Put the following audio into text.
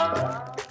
you